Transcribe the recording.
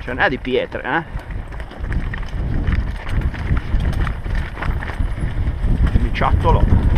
ce n'è di pietre eh? Miciattolo